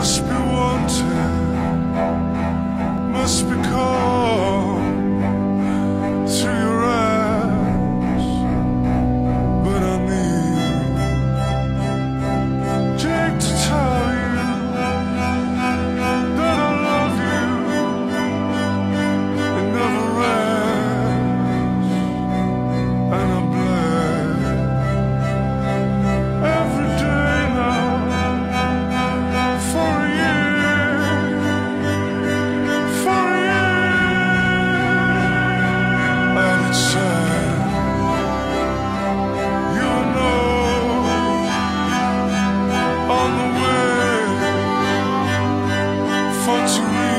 must for two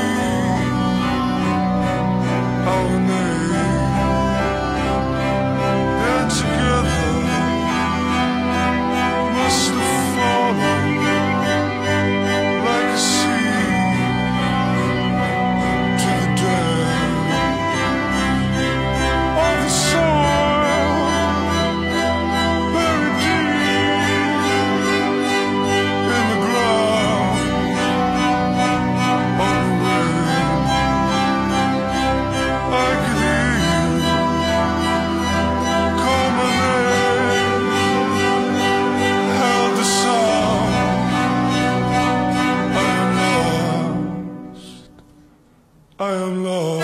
I am lost.